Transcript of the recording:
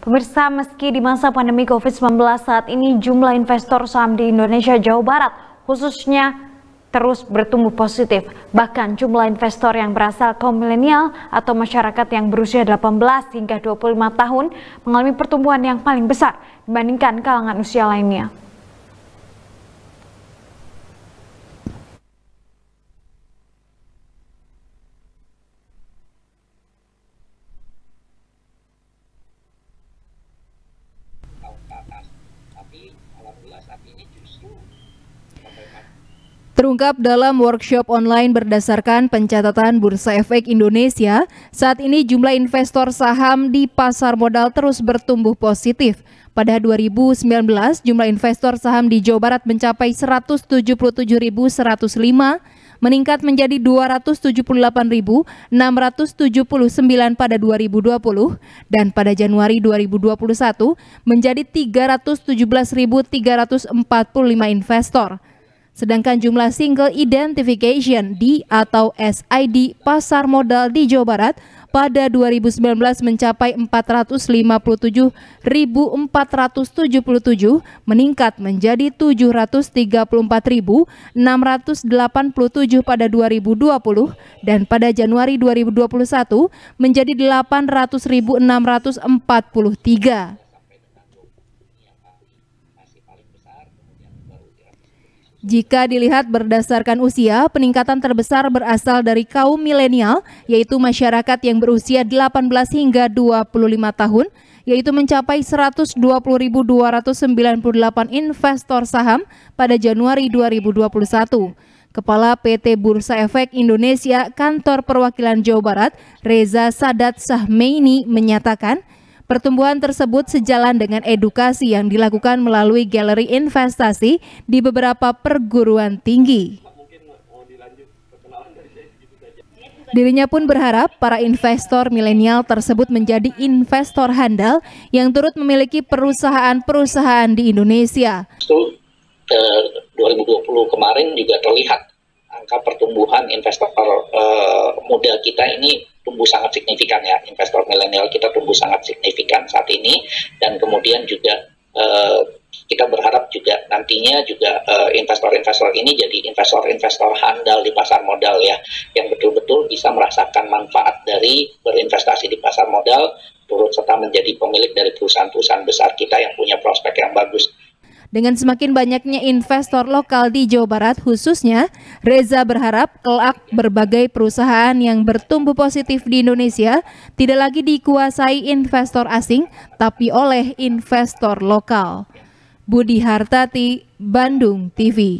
Pemirsa, meski di masa pandemi COVID-19 saat ini jumlah investor saham di Indonesia Jawa Barat khususnya terus bertumbuh positif. Bahkan jumlah investor yang berasal kaum milenial atau masyarakat yang berusia 18 hingga 25 tahun mengalami pertumbuhan yang paling besar dibandingkan kalangan usia lainnya. Terungkap dalam workshop online berdasarkan pencatatan Bursa Efek Indonesia, saat ini jumlah investor saham di pasar modal terus bertumbuh positif. Pada 2019, jumlah investor saham di Jawa Barat mencapai 177.105, meningkat menjadi 278.679 pada 2020 dan pada Januari 2021 menjadi 317.345 investor. Sedangkan jumlah single identification di atau SID pasar modal di Jawa Barat pada 2019 mencapai 457.477 meningkat menjadi 734.687 pada 2020 dan pada Januari 2021 menjadi 800.643. Jika dilihat berdasarkan usia, peningkatan terbesar berasal dari kaum milenial, yaitu masyarakat yang berusia 18 hingga 25 tahun, yaitu mencapai 120.298 investor saham pada Januari 2021. Kepala PT Bursa Efek Indonesia Kantor Perwakilan Jawa Barat, Reza Sadat Sahmeini menyatakan, Pertumbuhan tersebut sejalan dengan edukasi yang dilakukan melalui galeri investasi di beberapa perguruan tinggi. Dirinya pun berharap para investor milenial tersebut menjadi investor handal yang turut memiliki perusahaan-perusahaan di Indonesia. Itu, eh, 2020 kemarin juga terlihat angka pertumbuhan investor eh, muda kita ini tumbuh sangat signifikan ya. Investor milenial kita tumbuh sangat signifikan saat ini. Dan kemudian juga uh, kita berharap juga nantinya juga eh, investor-investor ini jadi investor-investor handal di pasar modal ya yang betul-betul bisa merasakan manfaat dari berinvestasi di pasar modal turut serta menjadi pemilik dari perusahaan-perusahaan besar kita yang punya prospek yang bagus dengan semakin banyaknya investor lokal di Jawa Barat khususnya, Reza berharap kelak berbagai perusahaan yang bertumbuh positif di Indonesia tidak lagi dikuasai investor asing tapi oleh investor lokal. Budi Hartati, Bandung TV